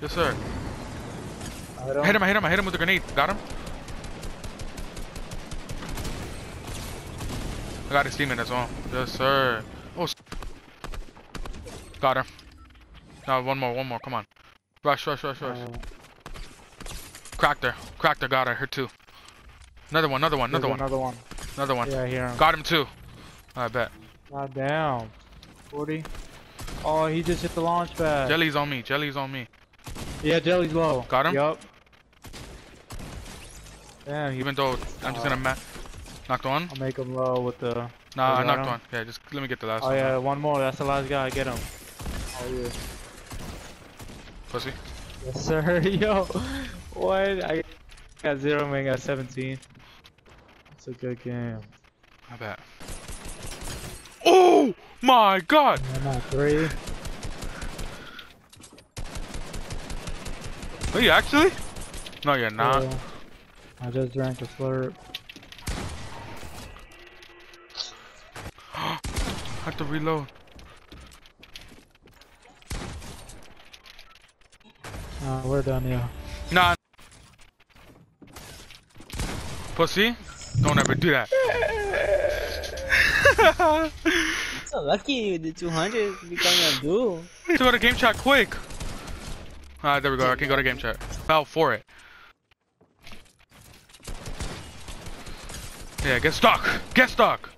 Yes, sir. I I hit him, I hit him, I hit him with a grenade. Got him? I got his teammate as well. Yes, sir. Oh, got him. Now, one more, one more, come on. Rush, rush, rush, rush. Uh, Cracked her. Cracked her, got her. Her two. Another one, another one, another one, Another one. another one. Yeah, I hear him. Got him too. I bet. God damn. 40. Oh, he just hit the launch pad. Jelly's on me, Jelly's on me. Yeah, Jelly's low. Got him? Yup. Damn, he, Even though I'm just gonna ma- knocked one. I'll make him low with the... Nah, I knocked him? one. Yeah, just let me get the last Oh one. yeah, one more. That's the last guy. Get him. Oh yeah. Pussy. Yes, sir. Yo, what? I got zero, man. Got 17. It's a good game. I bet. Oh my god! I'm at three. Are you actually? No, you're not. Yeah. I just drank a slurp. I have to reload. Uh, we're done, yeah. Nah. Pussy? Don't ever do that. So lucky with the 200 becoming a duel. to go to game chat quick. Ah, there we go. I can go to game chat. Fell for it. Yeah, get stuck. Get stuck.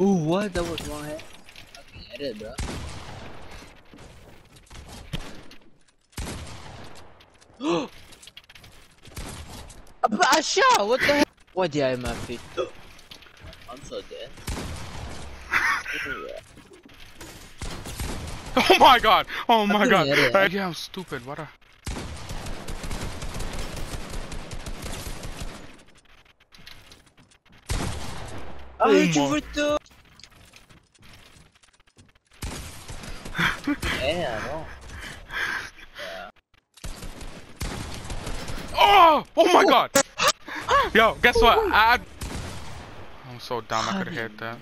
Ooh, what? That was one hit. Fucking hit it, bro. But I shot! What the heck? What did I have in my? I'm so dead. Oh my god. Oh my god. hit it. Uh, yeah, I'm stupid. What a. I hit you my- for two! yeah, no. Oh! Oh my god. Yo, guess what? I. I'm so dumb. I could have hit that.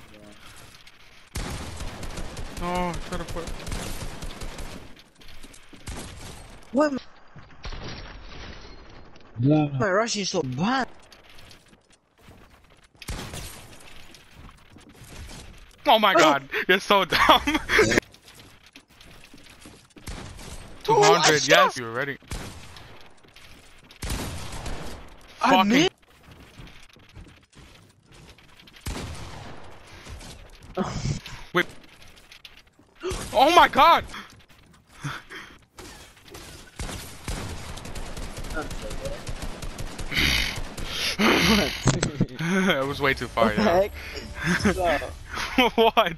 No, try to put. What? am- My rush is so bad. Oh my oh. god, you're so dumb. 200, yes, you're ready. I Fucking. Wait. Oh my god! I'm so dead. it was way too far, What the yeah. heck? What?